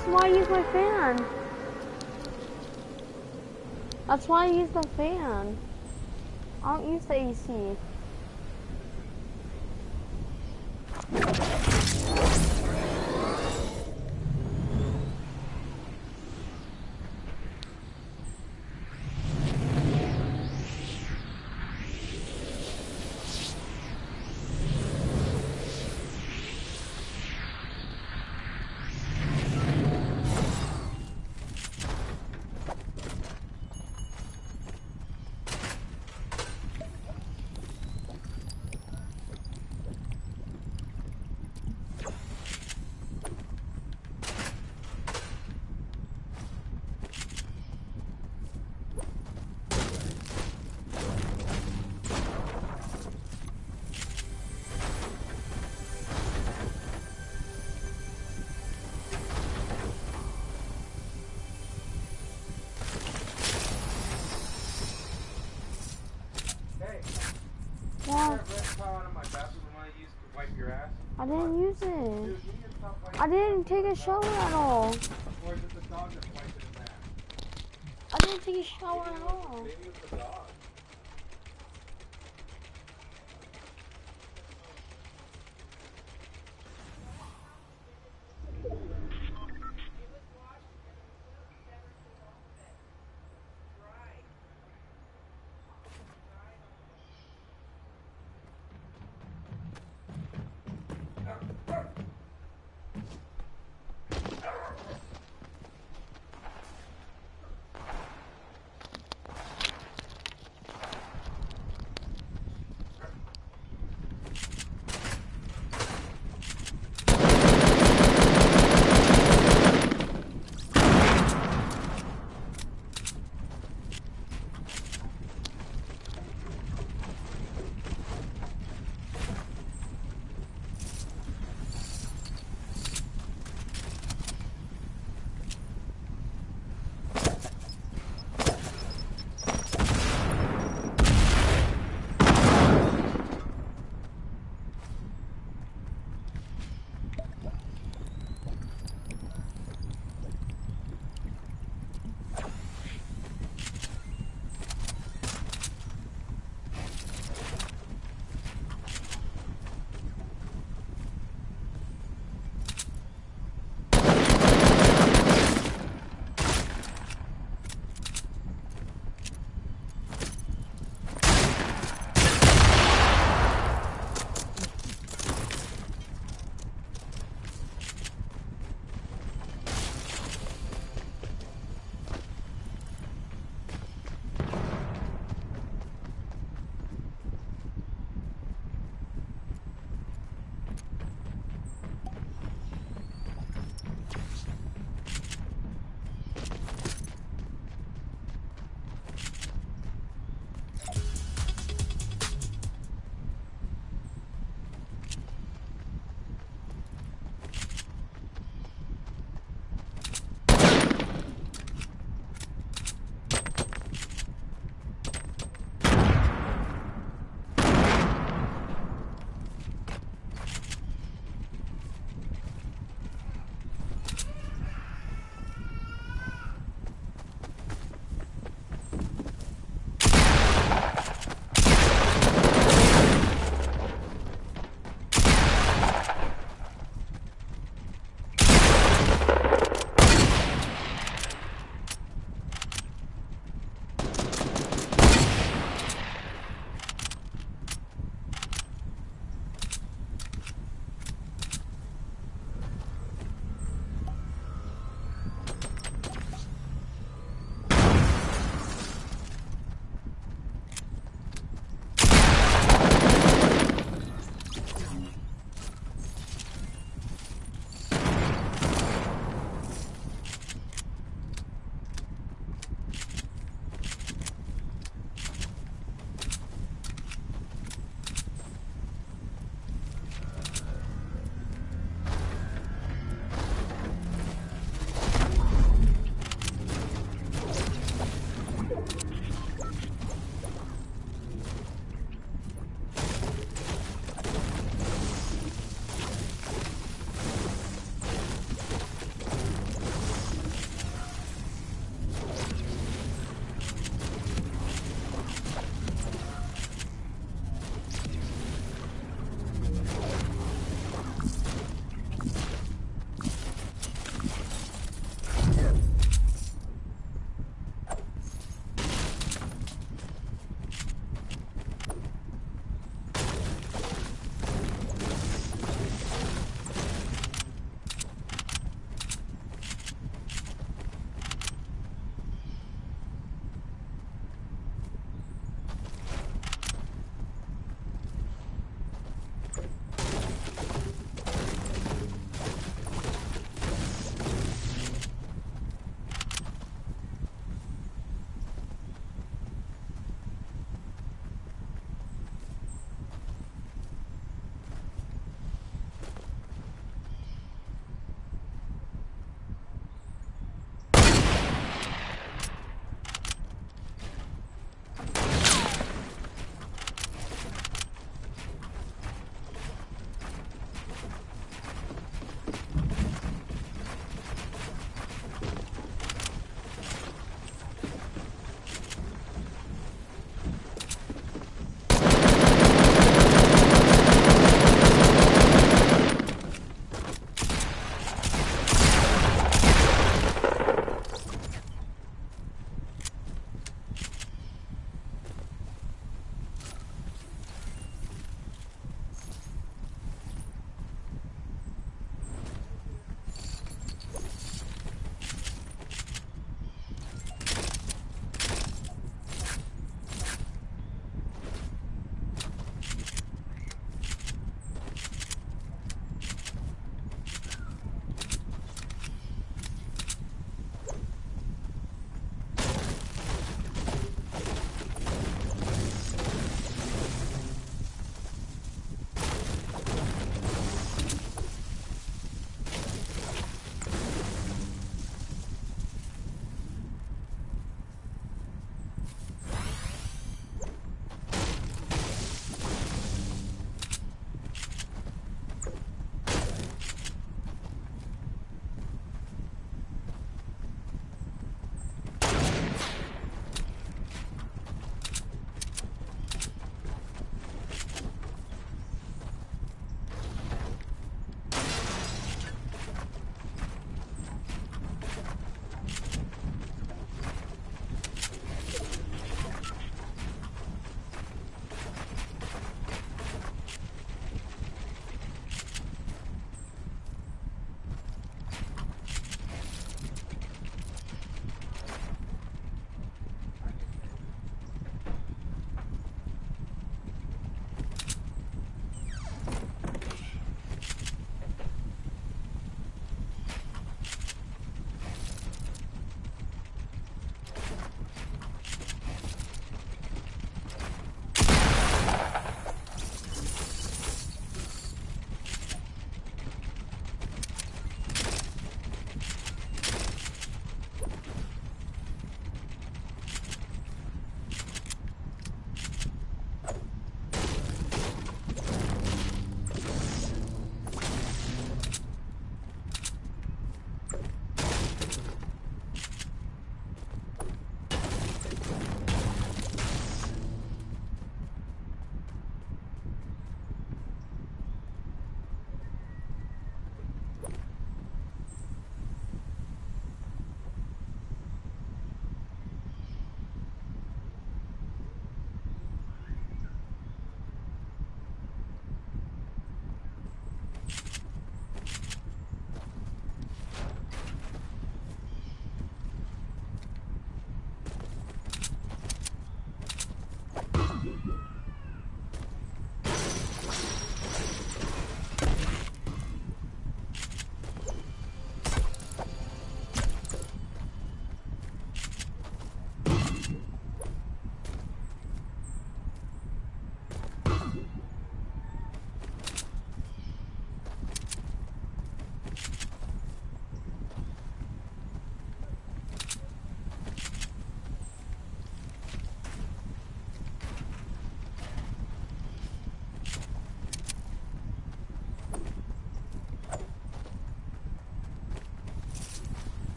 That's why I use my fan. That's why I use the fan. I don't use the AC. I didn't use it. I didn't take a shower at all. I didn't take a shower at all.